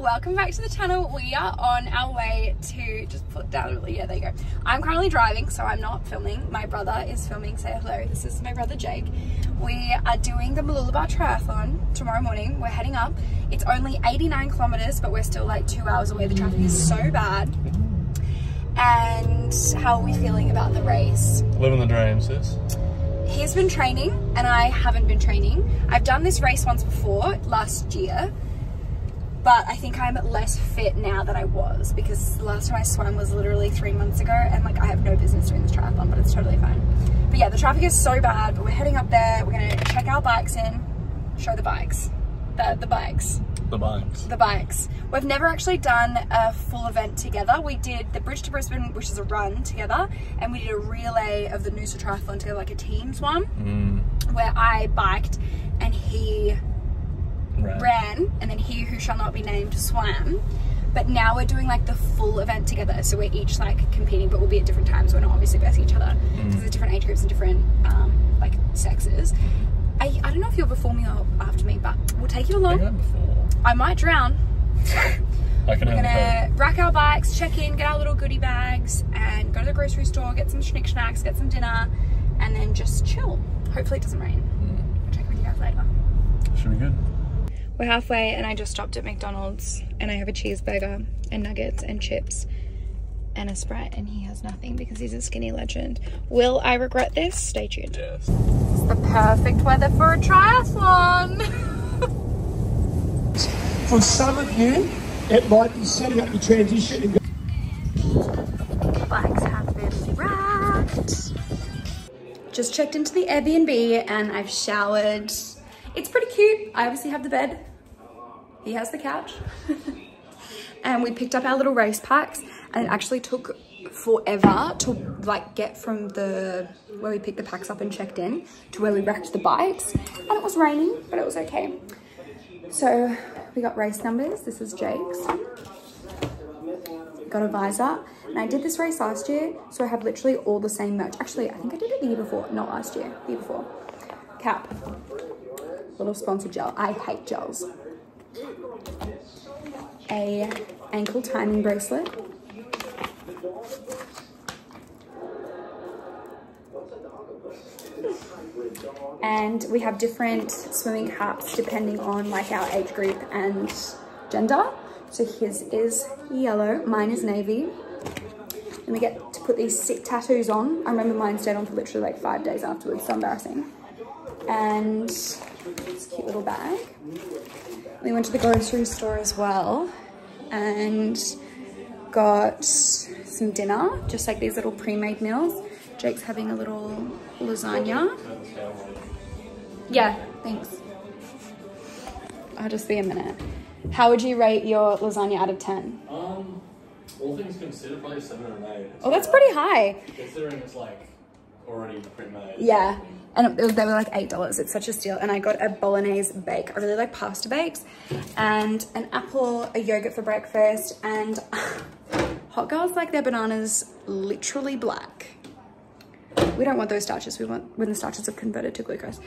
welcome back to the channel. We are on our way to, just put down, yeah, there you go. I'm currently driving, so I'm not filming. My brother is filming, say hello. This is my brother Jake. We are doing the Mooloolaba Triathlon tomorrow morning. We're heading up. It's only 89 kilometers, but we're still like two hours away. The traffic is so bad. And how are we feeling about the race? Living the dream, sis. He's been training and I haven't been training. I've done this race once before, last year, but I think I'm less fit now than I was because the last time I swam was literally three months ago and like I have no business doing this triathlon, but it's totally fine. But yeah, the traffic is so bad, but we're heading up there. We're gonna check our bikes in, show the bikes, the, the bikes. The bikes. The bikes. We've never actually done a full event together. We did the Bridge to Brisbane, which is a run together, and we did a relay of the Noosa Triathlon together, like a teams one, Mm, where I biked and he right. ran, and then he who shall not be named swam. But now we're doing like the full event together, so we're each like competing, but we'll be at different times. We're not obviously versing each other because there's different age groups and different um, like sexes. I, I don't know if you're before me or after me, but we'll take you along. Before. I might drown. I can We're gonna hope. rack our bikes, check in, get our little goodie bags, and go to the grocery store, get some schnick snacks, get some dinner, and then just chill. Hopefully it doesn't rain. I'll check with you guys later. Should be good. We're halfway and I just stopped at McDonald's and I have a cheeseburger and nuggets and chips and a Sprite and he has nothing because he's a skinny legend. Will I regret this? Stay tuned. Yes. It's the perfect weather for a triathlon. For some of you, it might be setting up your transition and Bikes have been racked. Just checked into the Airbnb and I've showered. It's pretty cute. I obviously have the bed. He has the couch. and we picked up our little race packs and it actually took forever to like get from the where we picked the packs up and checked in to where we wrecked the bikes. And it was raining but it was okay. So we got race numbers. This is jake's. Got a visor. And I did this race last year so I have literally all the same merch. Actually I think I did it the year before. Not last year the year before. Cap little sponsored gel I hate gels. A ankle timing bracelet. And we have different swimming caps depending on like our age group and gender. So his is yellow mine is navy. And we get to put these sick tattoos on. I remember mine stayed on for literally like five days afterwards so embarrassing. And this cute little bag we went to the grocery store as well and got some dinner just like these little pre-made meals jake's having a little lasagna yeah, thanks. I'll just be a minute. How would you rate your lasagna out of 10? Um, all things considered, probably seven or eight. Oh, that's pretty high. Considering it's like already pre-made. Yeah. And they were like $8. It's such a steal. And I got a bolognese bake. I really like pasta bakes. And an apple, a yogurt for breakfast. And hot girls like their bananas literally black. We don't want those starches. We want when the starches have converted to glucose.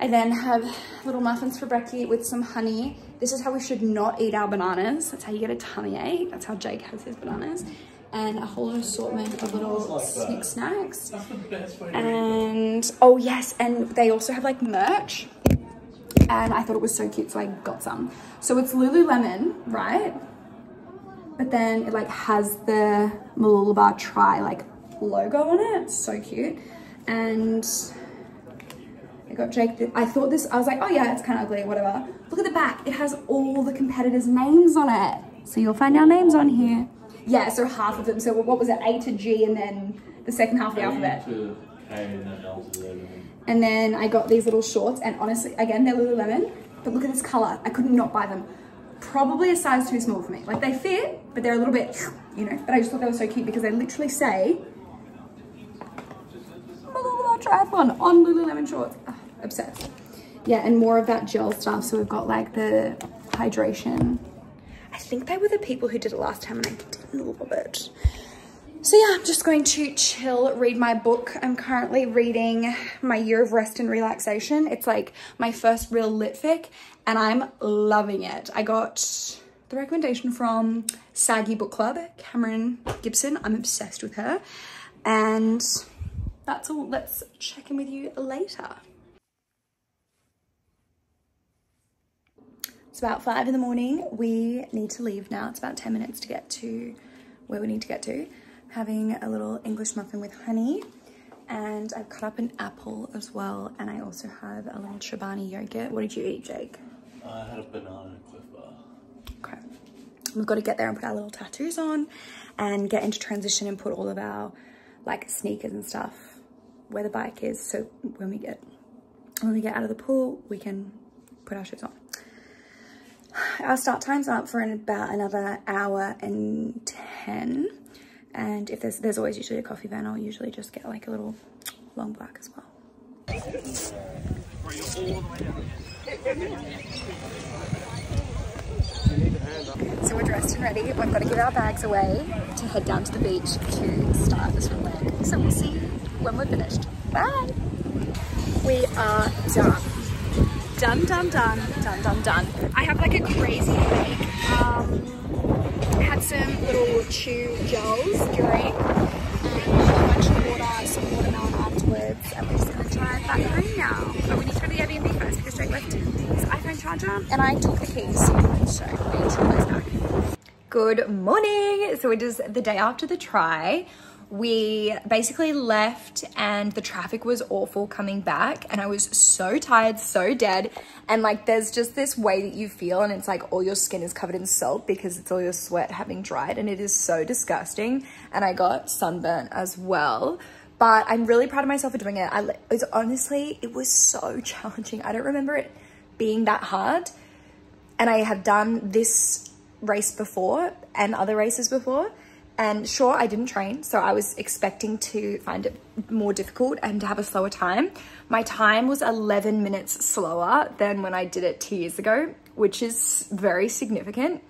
I then have little muffins for brekkie with some honey. This is how we should not eat our bananas. That's how you get a tummy ache. That's how Jake has his bananas. And a whole assortment of little sneak snacks. That's the best way to And, oh yes, and they also have like merch. And I thought it was so cute, so I got some. So it's Lululemon, right? But then it like has the Mooloolaba Try like logo on it. It's so cute. And I got Jake, the, I thought this, I was like, oh yeah, it's kind of ugly, whatever. Look at the back, it has all the competitors' names on it. So you'll find our names on here. Yeah, so half of them, so what was it, A to G and then the second half of the alphabet. To K and then L to Z and then- I got these little shorts and honestly, again, they're Lululemon, but look at this color. I could not buy them. Probably a size too small for me. Like they fit, but they're a little bit, you know, but I just thought they were so cute because they literally say Mooloolaba Triathlon on Lululemon shorts. Ah, obsessed. Yeah, and more of that gel stuff. So we've got like the hydration. I think they were the people who did it last time and I didn't love it. So yeah, I'm just going to chill, read my book. I'm currently reading my Year of Rest and Relaxation. It's like my first real lit fic and I'm loving it. I got the recommendation from Saggy Book Club, Cameron Gibson. I'm obsessed with her. And that's all. Let's check in with you later. About five in the morning. We need to leave now. It's about 10 minutes to get to where we need to get to. Having a little English muffin with honey. And I've cut up an apple as well. And I also have a little Chobani yogurt. What did you eat, Jake? I had a banana and a Clif Bar. Okay. We've got to get there and put our little tattoos on and get into transition and put all of our like sneakers and stuff where the bike is. So when we get when we get out of the pool, we can put our shoes on. Our start time's up for about another hour and 10. And if there's, there's always usually a coffee van, I'll usually just get like a little long black as well. So we're dressed and ready. We've got to give our bags away to head down to the beach to start the swim leg. So we'll see when we're finished. Bye. We are done. Done, done, done, done, done, done. I have like a crazy headache. Um, had some little chew gels during and a bunch of water, some watermelon afterwards, and we're just gonna drive back home now. But we need to go to the Airbnb first because Jake left his iPhone charger and I took the keys. So we need to close back. Good morning. So it is the day after the try we basically left and the traffic was awful coming back and I was so tired, so dead. And like there's just this way that you feel and it's like all your skin is covered in salt because it's all your sweat having dried and it is so disgusting. And I got sunburnt as well. But I'm really proud of myself for doing it. I it was honestly, it was so challenging. I don't remember it being that hard. And I have done this race before and other races before and sure, I didn't train, so I was expecting to find it more difficult and to have a slower time. My time was 11 minutes slower than when I did it two years ago, which is very significant.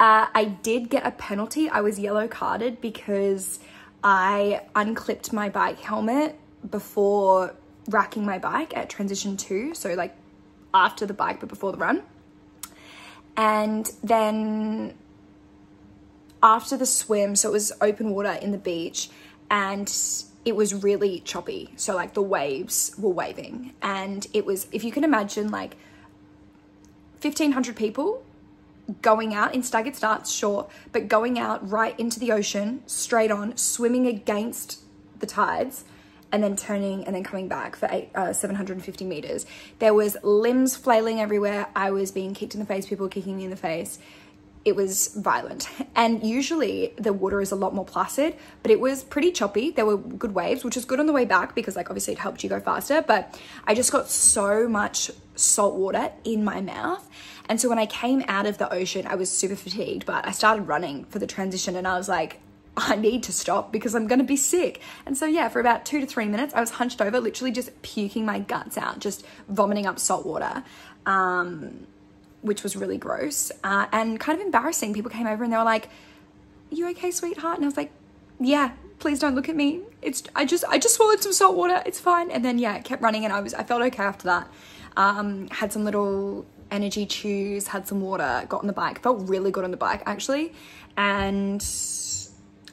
Uh, I did get a penalty. I was yellow carded because I unclipped my bike helmet before racking my bike at transition two. So like after the bike, but before the run. And then after the swim, so it was open water in the beach and it was really choppy. So like the waves were waving and it was, if you can imagine like 1500 people going out in staggered starts, sure, but going out right into the ocean, straight on, swimming against the tides and then turning and then coming back for eight, uh, 750 meters. There was limbs flailing everywhere. I was being kicked in the face, people kicking me in the face it was violent. And usually the water is a lot more placid, but it was pretty choppy. There were good waves, which was good on the way back because like obviously it helped you go faster, but I just got so much salt water in my mouth. And so when I came out of the ocean, I was super fatigued, but I started running for the transition and I was like, I need to stop because I'm going to be sick. And so, yeah, for about two to three minutes, I was hunched over, literally just puking my guts out, just vomiting up salt water. Um, which was really gross uh, and kind of embarrassing. People came over and they were like, you okay, sweetheart? And I was like, yeah, please don't look at me. It's, I just, I just swallowed some salt water. It's fine. And then, yeah, it kept running and I was, I felt okay after that. Um, had some little energy chews, had some water, got on the bike, felt really good on the bike actually. And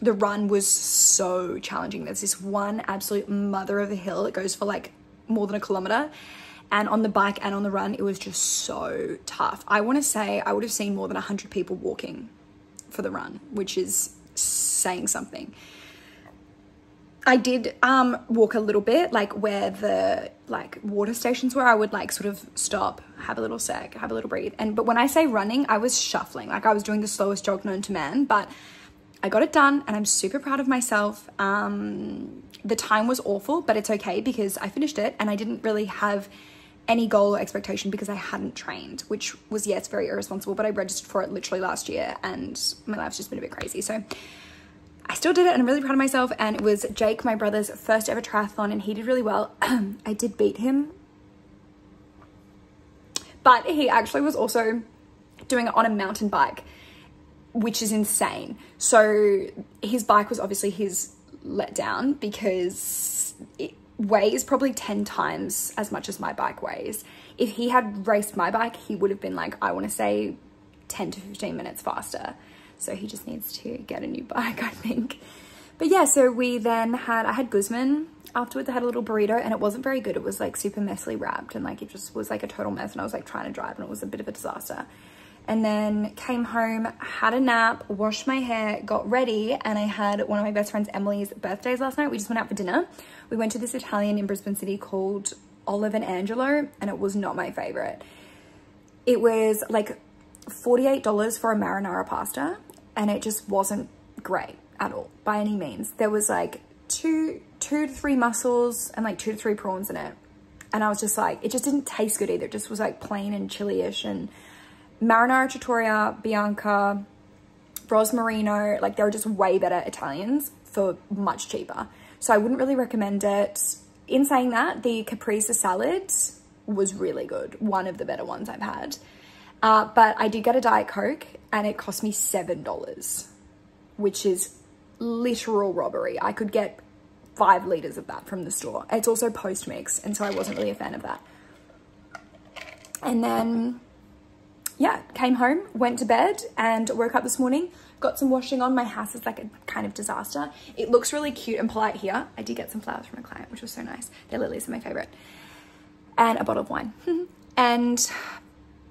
the run was so challenging. There's this one absolute mother of a hill. It goes for like more than a kilometer and on the bike and on the run, it was just so tough. I want to say I would have seen more than 100 people walking for the run, which is saying something. I did um, walk a little bit, like where the like water stations were. I would like sort of stop, have a little sec, have a little breathe. And but when I say running, I was shuffling, like I was doing the slowest jog known to man. But I got it done, and I'm super proud of myself. Um, the time was awful, but it's okay because I finished it, and I didn't really have any goal or expectation because I hadn't trained, which was, yes, very irresponsible, but I registered for it literally last year and my life's just been a bit crazy. So I still did it and I'm really proud of myself. And it was Jake, my brother's first ever triathlon, and he did really well. I did beat him, but he actually was also doing it on a mountain bike, which is insane. So his bike was obviously his letdown because it, weighs probably 10 times as much as my bike weighs. If he had raced my bike, he would have been like, I want to say 10 to 15 minutes faster. So he just needs to get a new bike, I think. But yeah, so we then had, I had Guzman afterwards. I had a little burrito and it wasn't very good. It was like super messily wrapped and like it just was like a total mess. And I was like trying to drive and it was a bit of a disaster. And then came home, had a nap, washed my hair, got ready. And I had one of my best friends, Emily's birthdays last night. We just went out for dinner. We went to this Italian in Brisbane City called Olive and Angelo and it was not my favorite. It was like $48 for a marinara pasta and it just wasn't great at all by any means. There was like two, two to three mussels and like two to three prawns in it. And I was just like, it just didn't taste good either. It just was like plain and chili-ish and Marinara Trattoria, Bianca, Rosmarino, like they were just way better Italians for much cheaper. So I wouldn't really recommend it. In saying that, the caprese salad was really good. One of the better ones I've had. Uh, but I did get a Diet Coke and it cost me $7, which is literal robbery. I could get five liters of that from the store. It's also post mix. And so I wasn't really a fan of that. And then yeah, came home, went to bed and woke up this morning, got some washing on. My house is like a kind of disaster. It looks really cute and polite here. I did get some flowers from a client, which was so nice. Their lilies are my favorite. And a bottle of wine. and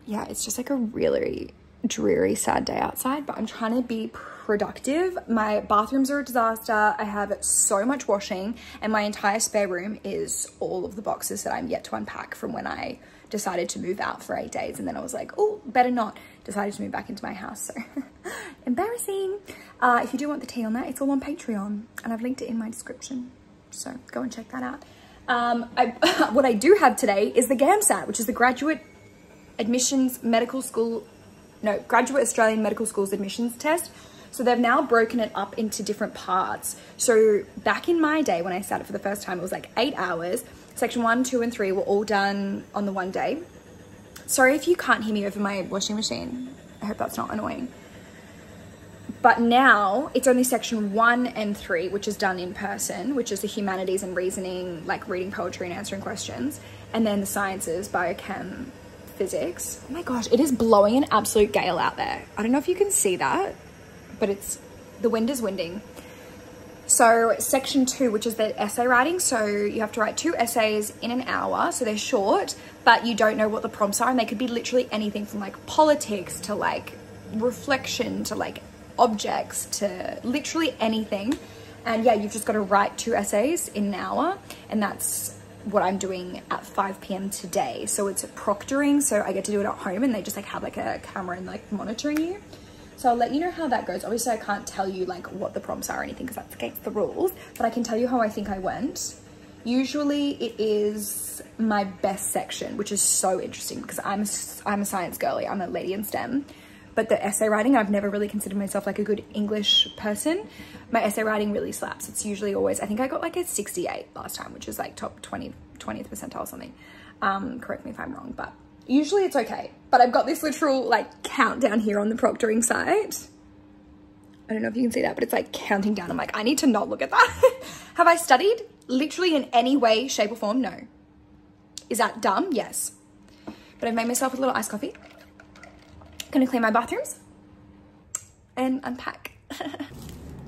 yeah, it's just like a really dreary, sad day outside, but I'm trying to be productive. My bathrooms are a disaster. I have so much washing and my entire spare room is all of the boxes that I'm yet to unpack from when I decided to move out for eight days. And then I was like, oh, better not. Decided to move back into my house. So embarrassing. Uh, if you do want the tea on that, it's all on Patreon. And I've linked it in my description. So go and check that out. Um, I, what I do have today is the GAMSAT, which is the Graduate Admissions Medical School, no, Graduate Australian Medical Schools Admissions Test. So they've now broken it up into different parts. So back in my day when I started for the first time, it was like eight hours Section one, two, and three were all done on the one day. Sorry if you can't hear me over my washing machine. I hope that's not annoying. But now it's only section one and three, which is done in person, which is the humanities and reasoning, like reading poetry and answering questions. And then the sciences, biochem, physics. Oh my gosh, it is blowing an absolute gale out there. I don't know if you can see that, but it's, the wind is winding. So section two, which is the essay writing. So you have to write two essays in an hour. So they're short, but you don't know what the prompts are. And they could be literally anything from like politics to like reflection to like objects to literally anything. And yeah, you've just got to write two essays in an hour. And that's what I'm doing at 5 p.m. today. So it's proctoring. So I get to do it at home and they just like have like a camera and like monitoring you. So I'll let you know how that goes. Obviously, I can't tell you like what the prompts are or anything because that's against the rules, but I can tell you how I think I went. Usually it is my best section, which is so interesting because I'm, I'm a science girly. I'm a lady in STEM. But the essay writing, I've never really considered myself like a good English person. My essay writing really slaps. It's usually always, I think I got like a 68 last time, which is like top 20, 20th percentile or something. Um, correct me if I'm wrong, but Usually it's okay, but I've got this literal like countdown here on the proctoring site. I don't know if you can see that, but it's like counting down. I'm like, I need to not look at that. Have I studied literally in any way, shape or form? No. Is that dumb? Yes. But I've made myself a little iced coffee. Gonna clean my bathrooms and unpack.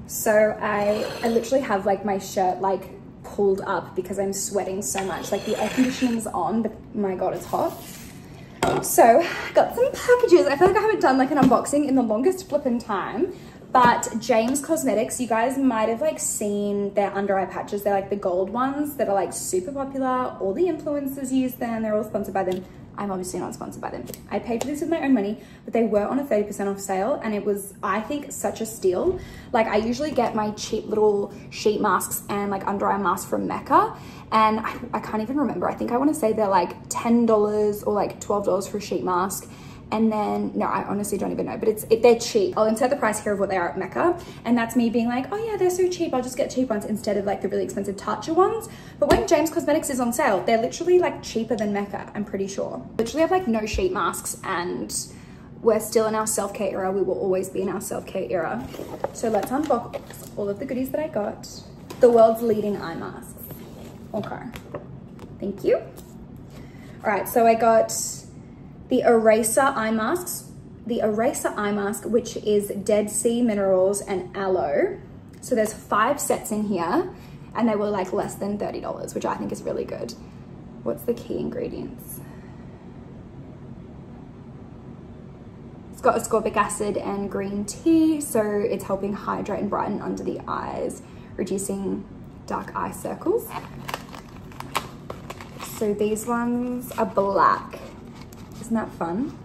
so I, I literally have like my shirt like pulled up because I'm sweating so much. Like the air conditioning's on, but my God, it's hot. So, got some packages. I feel like I haven't done like an unboxing in the longest flipping time. But James Cosmetics, you guys might have like seen their under eye patches. They're like the gold ones that are like super popular. All the influencers use them. They're all sponsored by them. I'm obviously not sponsored by them. I paid for this with my own money, but they were on a 30% off sale and it was, I think, such a steal. Like I usually get my cheap little sheet masks and like under eye masks from Mecca and I, I can't even remember. I think I want to say they're like $10 or like $12 for a sheet mask and then no i honestly don't even know but it's it, they're cheap. I'll insert the price here of what they are at mecca. And that's me being like oh yeah they're so cheap. I'll just get cheap ones instead of like the really expensive Tatcha ones. But when james cosmetics is on sale they're literally like cheaper than mecca i'm pretty sure. Literally have like no sheet masks and we're still in our self-care era. We will always be in our self-care era. So let's unbox all of the goodies that i got. The world's leading eye masks. Okay. Thank you. All right so i got the eraser eye masks the Eraser Eye Mask, which is Dead Sea Minerals and Aloe. So there's five sets in here and they were like less than $30, which I think is really good. What's the key ingredients? It's got ascorbic acid and green tea, so it's helping hydrate and brighten under the eyes, reducing dark eye circles. So these ones are black. Isn't that fun?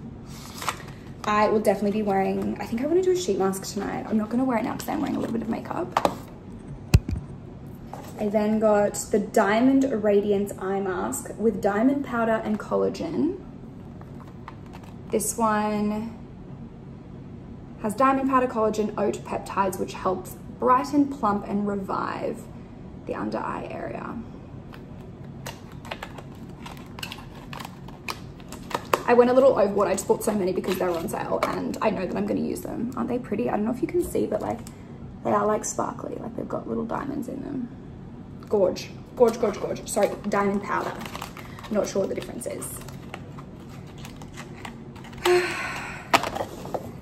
I will definitely be wearing, I think I want to do a sheet mask tonight. I'm not going to wear it now because I'm wearing a little bit of makeup. I then got the Diamond Radiance Eye Mask with diamond powder and collagen. This one has diamond powder, collagen, oat peptides, which helps brighten, plump, and revive the under eye area. I went a little overboard. I just bought so many because they were on sale and I know that I'm going to use them. Aren't they pretty? I don't know if you can see, but like they are like sparkly. Like they've got little diamonds in them. Gorge, gorge, gorge, gorge. Sorry, diamond powder. I'm not sure what the difference is.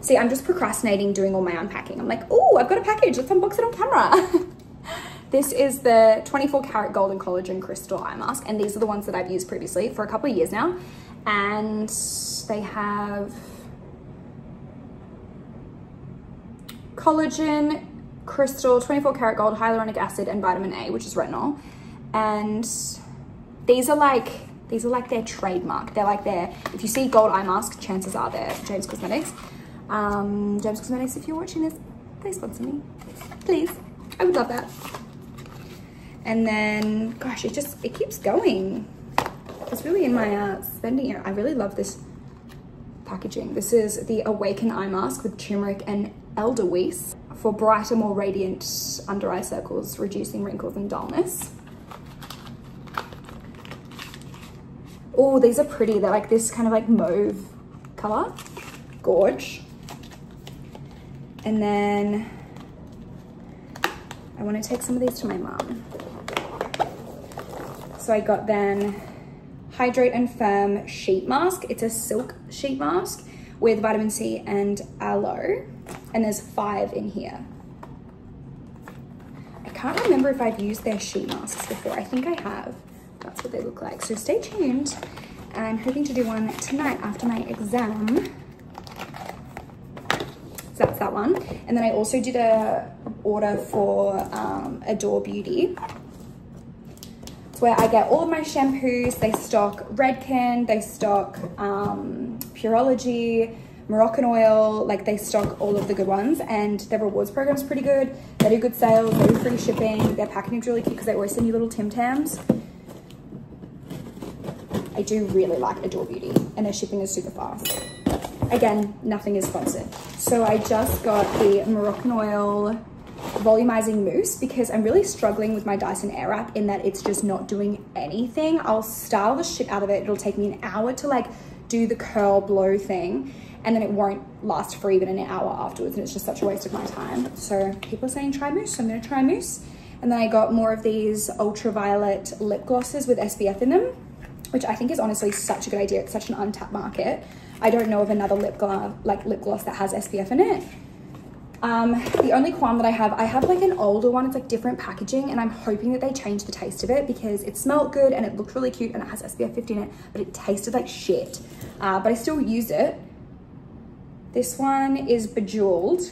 See, I'm just procrastinating doing all my unpacking. I'm like, oh, I've got a package. Let's unbox it on camera. this is the 24 karat golden collagen crystal eye mask. And these are the ones that I've used previously for a couple of years now and they have collagen, crystal, 24 karat gold, hyaluronic acid, and vitamin A, which is retinol. And these are like, these are like their trademark. They're like their, if you see gold eye mask, chances are they're James Cosmetics. Um, James Cosmetics, if you're watching this, please sponsor me. Please. I would love that. And then, gosh, it just, it keeps going. It's really in my uh, spending area. I really love this packaging. This is the Awaken Eye Mask with turmeric and edelweiss for brighter, more radiant under eye circles, reducing wrinkles and dullness. Oh, these are pretty. They're like this kind of like mauve color. Gorge. And then I want to take some of these to my mom. So I got then Hydrate and Firm Sheet Mask. It's a silk sheet mask with vitamin C and aloe. And there's five in here. I can't remember if I've used their sheet masks before. I think I have. That's what they look like. So stay tuned. I'm hoping to do one tonight after my exam. So that's that one. And then I also did a order for um, Adore Beauty where I get all of my shampoos. They stock Redken, they stock um, Moroccanoil. like they stock all of the good ones and their rewards program is pretty good. They do good sales, they do free shipping. Their packaging is really cute because they always send you little Tim Tams. I do really like Adore Beauty and their shipping is super fast. Again, nothing is sponsored. So I just got the Moroccanoil volumizing mousse because I'm really struggling with my Dyson Airwrap in that it's just not doing anything. I'll style the shit out of it. It'll take me an hour to like do the curl blow thing and then it won't last for even an hour afterwards and it's just such a waste of my time. So people are saying try mousse, so I'm gonna try mousse. And then I got more of these ultraviolet lip glosses with SPF in them, which I think is honestly such a good idea. It's such an untapped market. I don't know of another lip gloss, like lip gloss that has SPF in it. Um, the only qualm that I have, I have like an older one, it's like different packaging and I'm hoping that they change the taste of it because it smelled good and it looked really cute and it has SPF 50 in it, but it tasted like shit. Uh, but I still use it. This one is Bejeweled.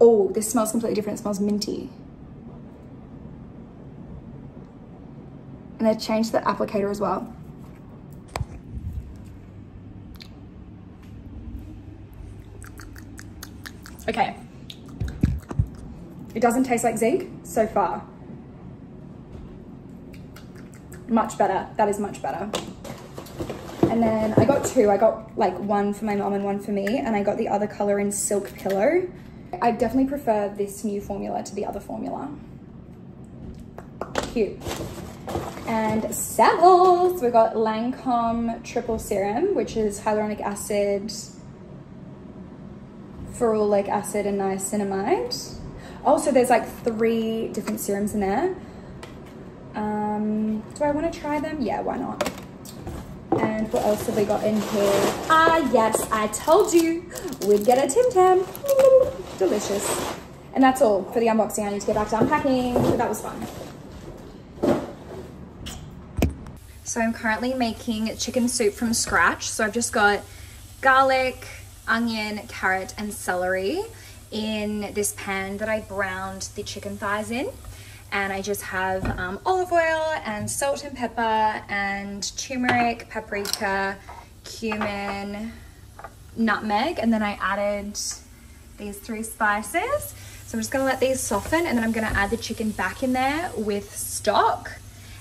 Oh, this smells completely different. It smells minty. And I changed the applicator as well. Okay. It doesn't taste like zinc so far. Much better. That is much better. And then I got two. I got like one for my mom and one for me. And I got the other color in Silk Pillow. I definitely prefer this new formula to the other formula. Cute. And samples. We got Lancome Triple Serum, which is hyaluronic acid, ferulic acid and niacinamide. Also, there's like three different serums in there. Um, do I want to try them? Yeah, why not? And what else have we got in here? Ah, yes, I told you we'd get a Tim Tam. Delicious. And that's all for the unboxing. I need to get back to unpacking. But that was fun. So I'm currently making chicken soup from scratch. So I've just got garlic, onion, carrot, and celery in this pan that I browned the chicken thighs in. And I just have um, olive oil and salt and pepper and turmeric, paprika, cumin, nutmeg. And then I added these three spices. So I'm just gonna let these soften and then I'm gonna add the chicken back in there with stock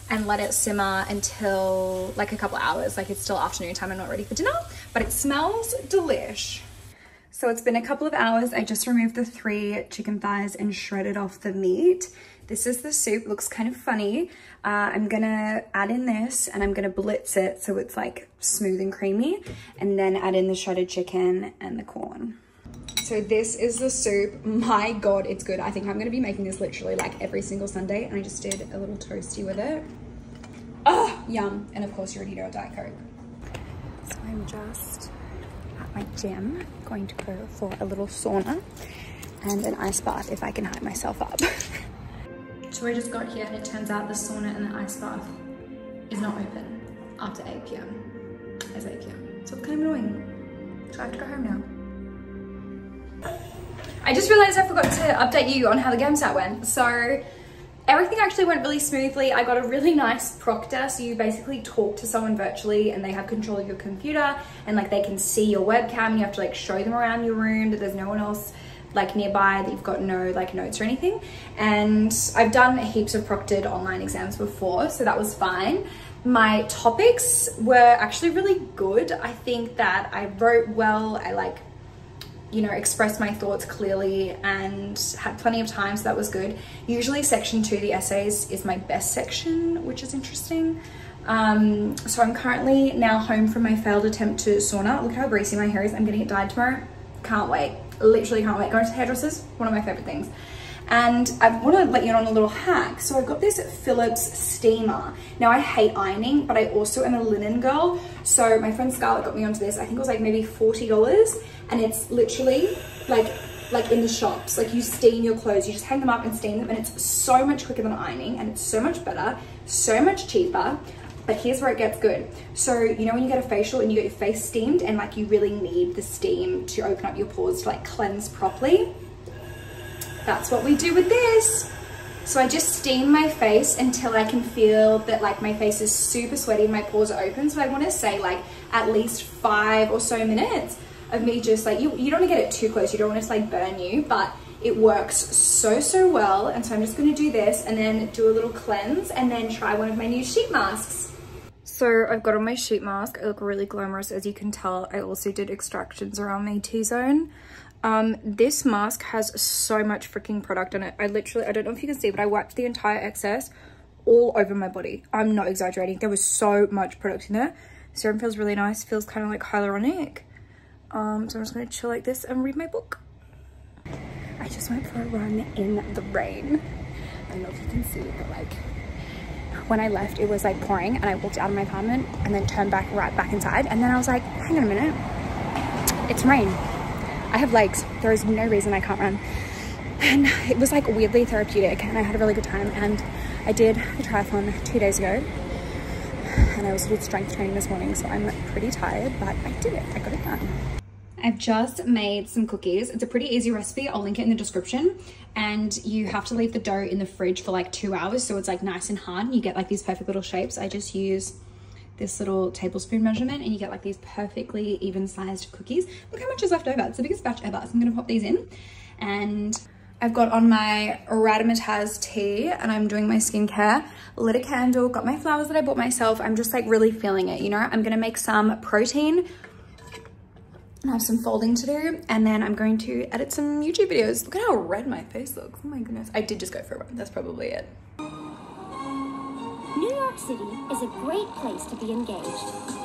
and let it simmer until like a couple hours. Like it's still afternoon time, I'm not ready for dinner, but it smells delish. So it's been a couple of hours. I just removed the three chicken thighs and shredded off the meat. This is the soup, looks kind of funny. Uh, I'm gonna add in this and I'm gonna blitz it so it's like smooth and creamy and then add in the shredded chicken and the corn. So this is the soup. My God, it's good. I think I'm gonna be making this literally like every single Sunday and I just did a little toasty with it. Oh, yum. And of course you're already know a Diet Coke. So I'm just at my gym, going to go for a little sauna and an ice bath if I can hype myself up. so I just got here and it turns out the sauna and the ice bath is not open after 8 p.m. It's 8 p.m. So it's kind of annoying. So I have to go home now. I just realized I forgot to update you on how the GAMSAT went. So everything actually went really smoothly. I got a really nice proctor. So you basically talk to someone virtually and they have control of your computer and like they can see your webcam. And you have to like show them around your room that there's no one else like nearby that you've got no like notes or anything. And I've done heaps of proctored online exams before, so that was fine. My topics were actually really good. I think that I wrote well. I like you know, express my thoughts clearly and had plenty of time, so that was good. Usually section two, the essays, is my best section, which is interesting. Um, so I'm currently now home from my failed attempt to sauna. Look how greasy my hair is. I'm getting it dyed tomorrow. Can't wait. Literally can't wait. Going to hairdressers, one of my favorite things. And I want to let you know on a little hack. So I've got this Philips steamer. Now I hate ironing, but I also am a linen girl. So my friend Scarlett got me onto this. I think it was like maybe $40 and it's literally like like in the shops. Like you steam your clothes. You just hang them up and steam them. And it's so much quicker than ironing. And it's so much better. So much cheaper. But here's where it gets good. So you know when you get a facial and you get your face steamed and like you really need the steam to open up your pores to like cleanse properly that's what we do with this so I just steam my face until I can feel that like my face is super sweaty and my pores are open. So I want to say like at least five or so minutes of me just like, you, you don't want to get it too close. You don't want to like burn you, but it works so, so well. And so I'm just going to do this and then do a little cleanse and then try one of my new sheet masks. So I've got on my sheet mask. I look really glamorous. As you can tell, I also did extractions around my T-zone. Um, this mask has so much freaking product on it. I literally, I don't know if you can see, but I wiped the entire excess all over my body. I'm not exaggerating. There was so much product in there. Serum feels really nice. Feels kind of like hyaluronic. Um, so I'm just gonna chill like this and read my book. I just went for a run in the rain. I don't know if you can see, but like when I left, it was like pouring and I walked out of my apartment and then turned back right back inside. And then I was like, hang on a minute, it's rain. I have legs. There is no reason I can't run. And it was like weirdly therapeutic and I had a really good time. And I did the triathlon two days ago and I was did strength training this morning. So I'm pretty tired, but I did it. I got it done. I've just made some cookies. It's a pretty easy recipe. I'll link it in the description. And you have to leave the dough in the fridge for like two hours. So it's like nice and hard and you get like these perfect little shapes. I just use this little tablespoon measurement and you get like these perfectly even sized cookies. Look how much is left over. It's the biggest batch ever. So I'm gonna pop these in. And I've got on my Rattamataz tea and I'm doing my skincare. Lit a candle, got my flowers that I bought myself. I'm just like really feeling it, you know? I'm gonna make some protein I have some folding to do and then I'm going to edit some YouTube videos. Look at how red my face looks. Oh my goodness. I did just go for a run. That's probably it. New York City is a great place to be engaged.